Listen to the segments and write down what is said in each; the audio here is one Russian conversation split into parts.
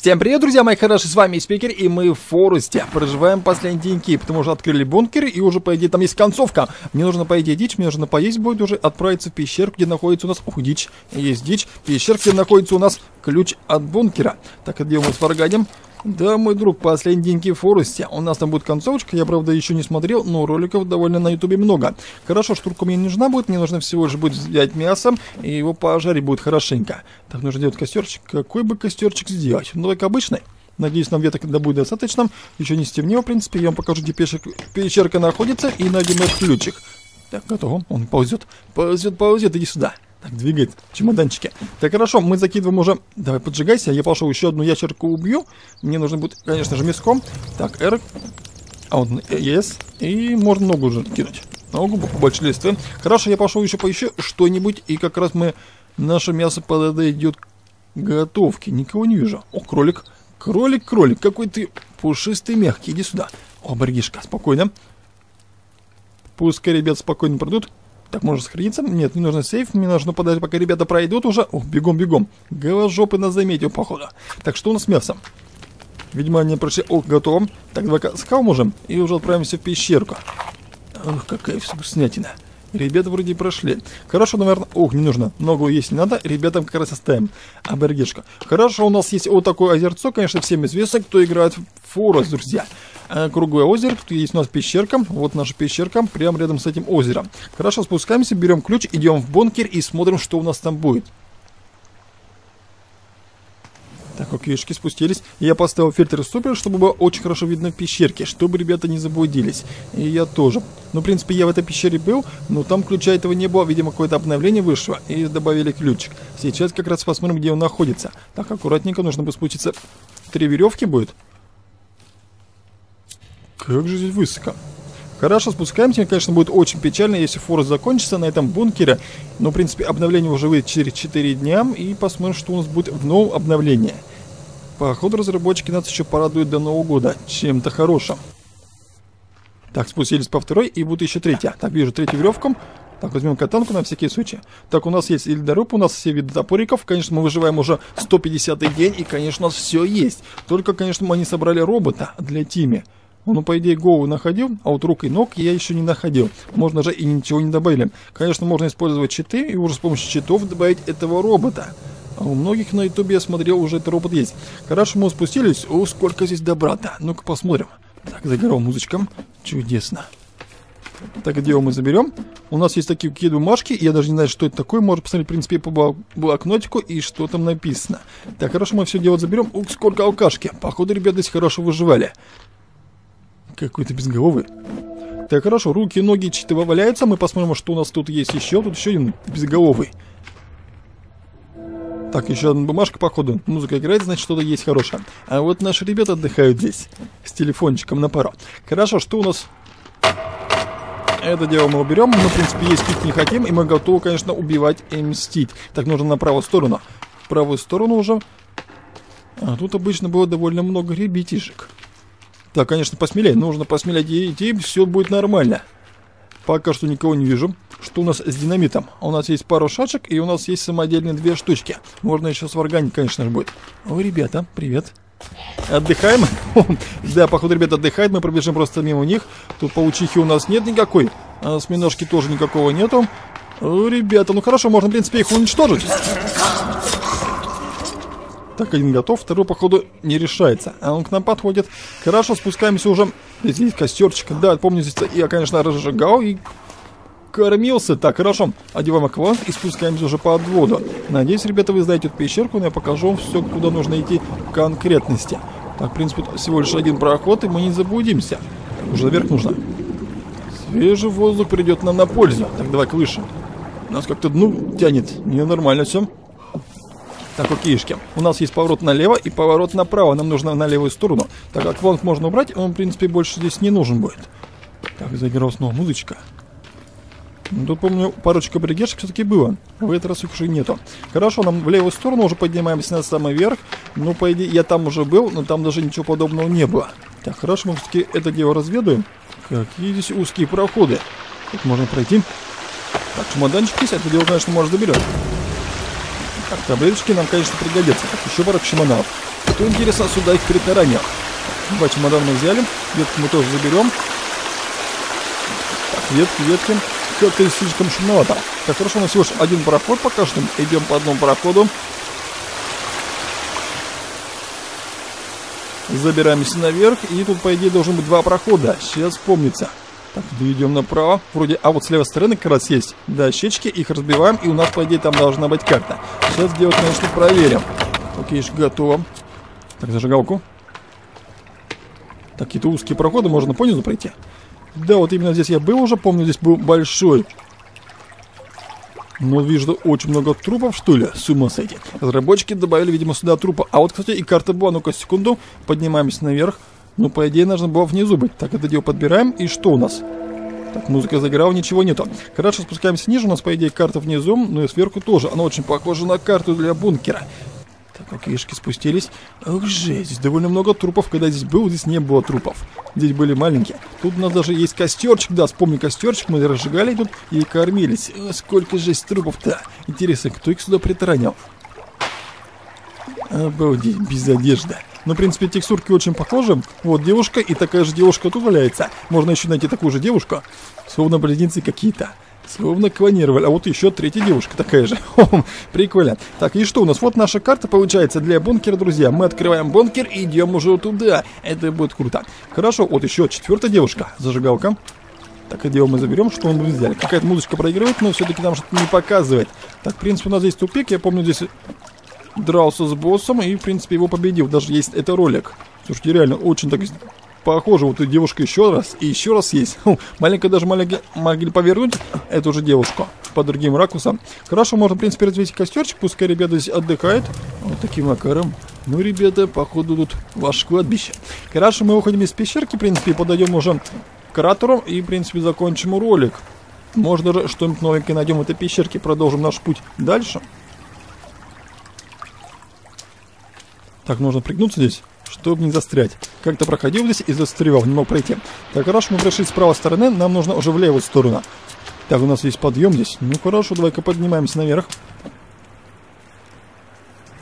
Всем привет, друзья мои хорошие, с вами Спикер, и мы в Форесте проживаем последние деньки, потому что открыли бункер, и уже, по идее, там есть концовка. Мне нужно, по идее, дичь, мне нужно поесть будет уже, отправиться в пещерку, где находится у нас... Ух, дичь, есть дичь, пещерка, где находится у нас ключ от бункера. Так, где мы с варганем? Да, мой друг, последние деньги в Форесте. У нас там будет концовочка, я, правда, еще не смотрел, но роликов довольно на ютубе много. Хорошо, штурка мне не нужна будет, мне нужно всего лишь будет взять мясо, и его пожарить будет хорошенько. Так, нужно делать костерчик. Какой бы костерчик сделать? Ну, давай обычный. Надеюсь, нам веток будет достаточно. Еще не стемнело, в принципе. Я вам покажу, где пещерка находится, и найдем этот ключик. Так, готово. Он ползет, ползет, ползет. Иди сюда. Так, двигает чемоданчики. Так, хорошо, мы закидываем уже... Давай, поджигайся, я пошел еще одну ящерку убью. Мне нужно будет, конечно же, мяском. Так, R. А вот ES. И можно ногу уже кинуть. Ногу побольше листвы. Хорошо, я пошел еще поищу что-нибудь. И как раз мы... Наше мясо подойдет к готовке. Никого не вижу. О, кролик. Кролик, кролик. Какой ты пушистый, мягкий. Иди сюда. О, Баргишка, спокойно. Пускай ребят спокойно пройдут. Так, можно сохраниться? Нет, не нужно сейф. Мне нужно подождать, пока ребята пройдут уже. Ох, бегом, бегом. Голожопы нас заметил, походу. Так, что у нас с мясом? Видимо, они прошли... О, готово. Так, давай-ка можем. И уже отправимся в пещерку. Ох, какая вкуснятина. Ребята вроде прошли. Хорошо, наверное... Ох, не нужно. Ногу есть не надо. Ребятам как раз оставим. А. Хорошо, у нас есть вот такое озерцо. Конечно, всем известно, кто играет в Форус, друзья. А, круглое озеро. Тут есть у нас пещерка. Вот наша пещерка. Прямо рядом с этим озером. Хорошо, спускаемся, берем ключ, идем в бункер и смотрим, что у нас там будет. Так, окейшки спустились. Я поставил фильтр супер, чтобы было очень хорошо видно пещерки, чтобы ребята не заблудились. И я тоже. Ну, в принципе, я в этой пещере был, но там ключа этого не было. Видимо, какое-то обновление вышло, и добавили ключик. Сейчас как раз посмотрим, где он находится. Так, аккуратненько, нужно бы спуститься. Три веревки будет. Как же здесь высоко. Хорошо, спускаемся. Конечно, будет очень печально, если форс закончится на этом бункере. Но, в принципе, обновление уже выйдет через 4 дня. И посмотрим, что у нас будет в новом обновлении. Походу, разработчики нас еще порадуют до Нового года чем-то хорошим. Так, спустились по второй, и будет еще третья. Так, вижу третью веревку. Так, возьмем катанку на всякий случай. Так, у нас есть ильдоруб, у нас все виды топориков. Конечно, мы выживаем уже 150 день, и, конечно, у нас все есть. Только, конечно, мы не собрали робота для Тими. Ну, по идее, голову находил, а вот рук и ног я еще не находил. Можно же и ничего не добавили. Конечно, можно использовать читы, и уже с помощью читов добавить этого робота. А у многих на ютубе я смотрел, уже этот робот есть. Хорошо, мы спустились. О, сколько здесь добра-то. Ну-ка посмотрим. Так, заиграл музычка. Чудесно. Так, где его мы заберем? У нас есть такие какие бумажки, я даже не знаю, что это такое. Можно посмотреть, в принципе, по блокнотику и что там написано. Так, хорошо, мы все дело заберем. Ух, сколько алкашки. Походу, ребята здесь хорошо выживали. Какой-то безголовый. Так, хорошо, руки, ноги чьи-то валяются. Мы посмотрим, что у нас тут есть еще. Тут еще один безголовый. Так, еще одна бумажка, походу. Музыка играет, значит, что-то есть хорошее. А вот наши ребята отдыхают здесь. С телефончиком на пару. Хорошо, что у нас... Это дело мы уберем. Мы, в принципе, есть пить не хотим. И мы готовы, конечно, убивать и мстить. Так, нужно на правую сторону. В правую сторону уже. А тут обычно было довольно много ребятишек. Так, конечно, посмелее. Нужно посмелее идти, все будет нормально. Пока что никого не вижу. Что у нас с динамитом? У нас есть пару шашек, и у нас есть самодельные две штучки. Можно еще сварганить, конечно же, будет. Ой, ребята, привет. Отдыхаем? да, походу, ребята отдыхают. Мы пробежим просто мимо них. Тут паучихи у нас нет никакой. А сминожки тоже никакого нету. О, ребята, ну хорошо, можно, в принципе, их уничтожить. Так, один готов, второй, походу, не решается. А он к нам подходит. Хорошо, спускаемся уже. Здесь есть костерчик. Да, помню, здесь я, конечно, разжигал и кормился. Так, хорошо. Одеваем акваланг и спускаемся уже под воду. Надеюсь, ребята, вы знаете эту пещерку, но я покажу вам все, куда нужно идти в конкретности. Так, в принципе, всего лишь один проход, и мы не заблудимся. Уже наверх нужно. Свежий воздух придет нам на пользу. Так, давай к выше. Нас как-то, ну, тянет. Ненормально все. Так, окейшки. У нас есть поворот налево и поворот направо. Нам нужно на левую сторону. Так как ванг можно убрать, он, в принципе, больше здесь не нужен будет. Так, заиграл снова музычка. Ну, тут, помню, парочка бригешек все-таки было. В этот раз их уже нету. Хорошо, нам в левую сторону уже поднимаемся на самый верх. Ну, по идее, я там уже был, но там даже ничего подобного не было. Так, хорошо, мы все-таки это дело разведуем. Какие здесь узкие проходы. Тут можно пройти. Так, чемоданчик есть, это дело, конечно, может заберем. Так, таблеточки нам, конечно, пригодятся. Так, еще пара чемоданов. кто, интересно, сюда их притаранил? Два чемодана взяли, ветки мы тоже заберем. Так, ветки, ветки. Как-то слишком шумновато. Так, хорошо, у нас всего лишь один проход пока что. Идем по одному проходу. Забираемся наверх, и тут, по идее, должен быть два прохода. Сейчас помнится. Так, идем направо. Вроде, а вот с левой стороны как раз есть дощечки, их разбиваем, и у нас, по идее, там должна быть карта. Сейчас делать, конечно, проверим. Окей, готово. Так, зажигалку. Так, какие-то узкие проходы можно понизу пройти. Да, вот именно здесь я был уже, помню, здесь был большой. Но вижу очень много трупов, что ли? С ума сойти. Разработчики добавили, видимо, сюда трупа. А вот, кстати, и карта была. Ну-ка, секунду. Поднимаемся наверх. Ну, по идее, нужно было внизу быть. Так, это дело подбираем. И что у нас? Так, музыка заиграла, ничего нету. Хорошо, спускаемся ниже, у нас, по идее, карта внизу, но и сверху тоже. Она очень похожа на карту для бункера. Так, окейшки спустились. Ох, жесть, здесь довольно много трупов. Когда здесь был, здесь не было трупов. Здесь были маленькие. Тут у нас даже есть костерчик, да, вспомни костерчик. Мы разжигали тут и кормились. О, сколько жесть трупов-то. Интересно, кто их сюда притаранил? Обалдеть, без одежды. Но, в принципе, текстурки очень похожи. Вот девушка, и такая же девушка тут валяется. Можно еще найти такую же девушку. Словно близнецы какие-то. Словно клонировали. А вот еще третья девушка такая же. Прикольно. Так, и что у нас? Вот наша карта получается для бункера, друзья. Мы открываем бункер и идем уже туда. Это будет круто. Хорошо, вот еще четвертая девушка. Зажигалка. Так, и дело мы заберем, что мы взяли. Какая-то музычка проигрывает, но все-таки нам что-то не показывает. Так, в принципе, у нас здесь тупик. Я помню, здесь дрался с боссом и, в принципе, его победил. Даже есть это ролик. Слушайте, реально очень так похоже. Вот и девушка еще раз и еще раз есть. Хм, маленько даже маленько могли повернуть эту же девушку по другим ракурсам. Хорошо, можно, в принципе, развить костерчик. Пускай ребята здесь отдыхают. Вот таким макаром. Ну, ребята, походу тут ваше кладбище. Хорошо, мы уходим из пещерки, в принципе, подойдем уже к кратеру и, в принципе, закончим ролик. Может, даже что-нибудь новенькое найдем в этой пещерке, продолжим наш путь дальше. Так, нужно пригнуться здесь, чтобы не застрять. Как-то проходил здесь и застревал, не мог пройти. Так, хорошо, мы пришли с правой стороны, нам нужно уже в левую сторону. Так, у нас есть подъем здесь. Ну, хорошо, давай-ка поднимаемся наверх.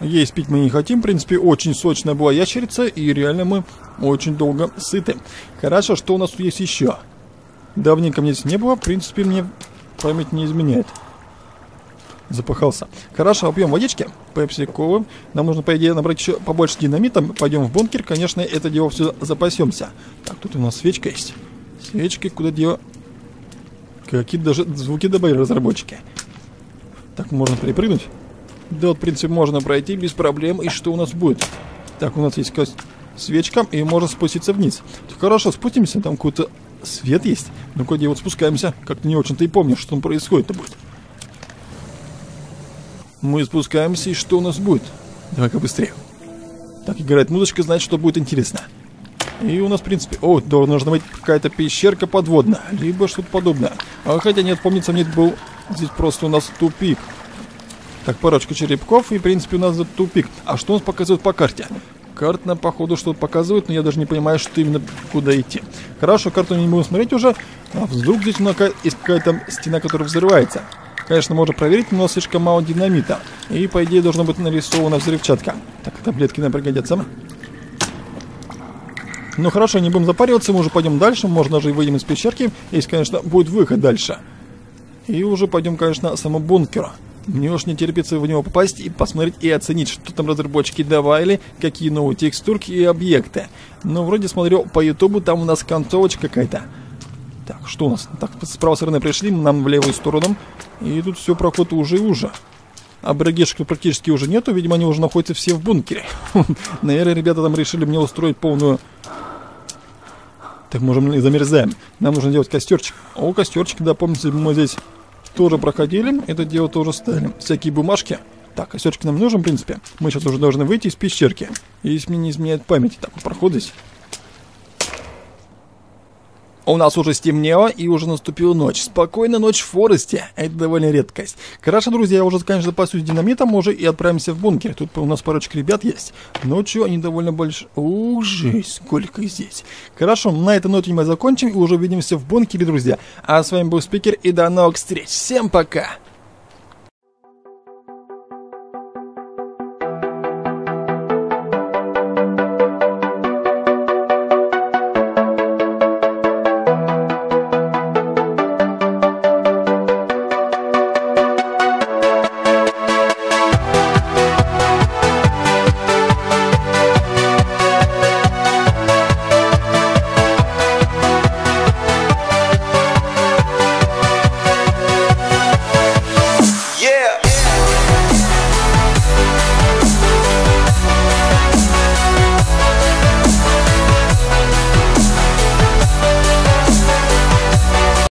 Есть пить мы не хотим, в принципе, очень сочная была ящерица, и реально мы очень долго сыты. Хорошо, что у нас есть еще? Давненько мне здесь не было, в принципе, мне память не изменяет запахался. Хорошо, объем водички, пепси, колы. Нам нужно, по идее, набрать еще побольше динамита. Пойдем в бункер, конечно, это дело все запасемся. Так, тут у нас свечка есть. Свечки, куда дело... Какие даже звуки добавили разработчики. Так, можно перепрыгнуть. Да, вот, в принципе, можно пройти без проблем. И что у нас будет? Так, у нас есть свечка, и можно спуститься вниз. Хорошо, спустимся, там какой-то свет есть. Ну, куда вот спускаемся. Как-то не очень-то и помню, что там происходит-то будет. Мы спускаемся, и что у нас будет? Давай-ка быстрее. Так, играет музычка, значит, что будет интересно. И у нас, в принципе... О, должна быть какая-то пещерка подводная, либо что-то подобное. А, хотя нет, помнится, нет, был... Здесь просто у нас тупик. Так, парочка черепков, и, в принципе, у нас за тупик. А что нас показывает по карте? Карта нам, походу, что-то показывает, но я даже не понимаю, что именно куда идти. Хорошо, карту не будем смотреть уже. А вдруг здесь у нас есть какая-то стена, которая взрывается. Конечно, можно проверить, но слишком мало динамита. И, по идее, должна быть нарисована взрывчатка. Так, таблетки нам пригодятся. Ну хорошо, не будем запариваться, мы уже пойдем дальше, можно даже и выйдем из пещерки, если, конечно, будет выход дальше. И уже пойдем, конечно, само бункеру. Мне уж не терпится в него попасть и посмотреть и оценить, что там разработчики добавили, какие новые текстурки и объекты. Но вроде смотрю по ютубу, там у нас концовочка какая-то. Так, что у нас? Так, с правой стороны пришли, нам в левую сторону. И тут все проход уже и уже. А брагешек практически уже нету, видимо, они уже находятся все в бункере. Наверное, ребята там решили мне устроить полную... Так, можем и замерзаем. Нам нужно делать костерчик. О, костерчик, да, помните, мы здесь тоже проходили. Это дело тоже ставили. Всякие бумажки. Так, костерчик нам нужен, в принципе. Мы сейчас уже должны выйти из пещерки. Если мне не изменяет память. Так, проход здесь. У нас уже стемнело и уже наступила ночь. Спокойная ночь в Форесте. Это довольно редкость. Хорошо, друзья, я уже, конечно, запасусь динамитом уже и отправимся в бункер. Тут у нас парочка ребят есть. Ночью они довольно большие. Ух, сколько здесь. Хорошо, на этой ноте мы закончим и уже увидимся в бункере, друзья. А с вами был Спикер и до новых встреч. Всем пока!